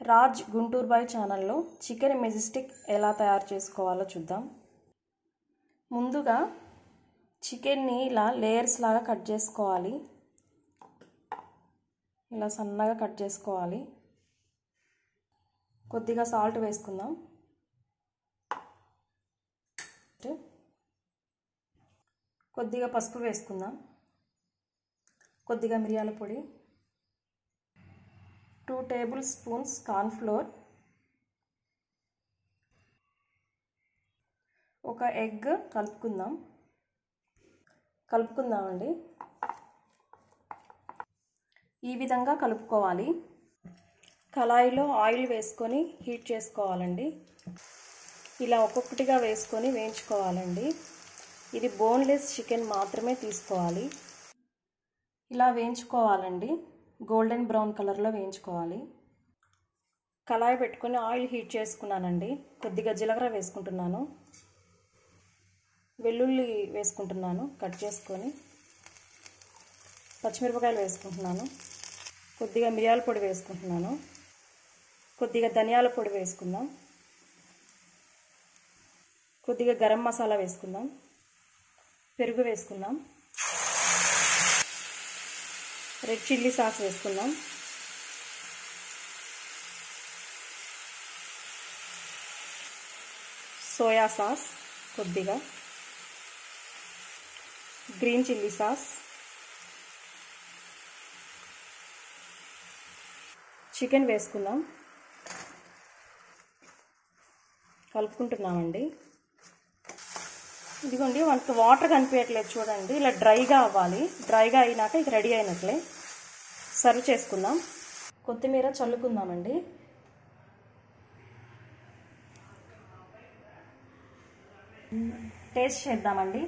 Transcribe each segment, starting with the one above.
Raj Guntur boy ఛానల్లో chicken majestic ఎలా తయారు చేసుకోవాలో చూద్దాం. ముందుగా చికెన్ని ఇలా లేయర్స్ లాగా కట్ చేసుకోవాలి. ఇలా సన్నగా కట్ చేసుకోవాలి. కొద్దిగా సాల్ట్ వేసుకుందాం. కొద్దిగా పసుపు వేసుకుందాం. కొద్దిగా మిరియాల పొడి. టూ టేబుల్ స్పూన్స్ కార్న్ఫ్లోర్ ఒక ఎగ్ కలుపుకుందాం. కలుపుకుందామండి. ఈ విధంగా కలుపుకోవాలి. కళాయిలో ఆయిల్ వేసుకొని హీట్ చేసుకోవాలండి. ఇలా ఒక్కొక్కటిగా వేసుకొని వేయించుకోవాలండి. ఇది బోన్లెస్ చికెన్ మాత్రమే తీసుకోవాలి. ఇలా వేయించుకోవాలండి. గోల్డెన్ బ్రౌన్ కలర్లో వేయించుకోవాలి. కళాయి పెట్టుకొని ఆయిల్ హీట్ చేసుకున్నానండి. కొద్దిగా జీలకర్ర వేసుకుంటున్నాను. వెల్లుల్లి వేసుకుంటున్నాను కట్ చేసుకొని. పచ్చిమిరపకాయలు వేసుకుంటున్నాను. కొద్దిగా మిరియాల పొడి వేసుకుంటున్నాను. కొద్దిగా ధనియాల పొడి వేసుకుందాం. కొద్దిగా గరం మసాలా వేసుకుందాం. పెరుగు వేసుకుందాం. రెడ్ చిల్లీ సాస్ వేసుకుందాం. సోయా సాస్ కొద్దిగా. Green chilli sauce. చికెన్ వేసుకుందాం. కలుపుకుంటున్నామండి. ఇదిగోండి మనకి వాటర్ కనిపించట్లేదు చూడండి. ఇలా డ్రైగా అవ్వాలి. డ్రైగా అయినాక ఇది రెడీ అయినట్లే. సర్వ్ చేసుకుందాం. కొత్తిమీర చల్లుకుందామండి. టేస్ట్ చేద్దామండి.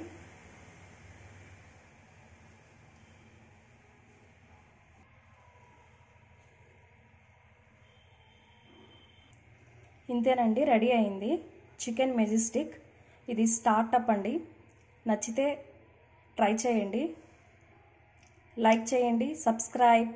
ఇంతేనండి రెడీ అయింది. Chicken majestic. ఇది స్టార్టప్ అండి. నచ్చితే ట్రై చేయండి. లైక్ చేయండి. సబ్స్క్రైబ్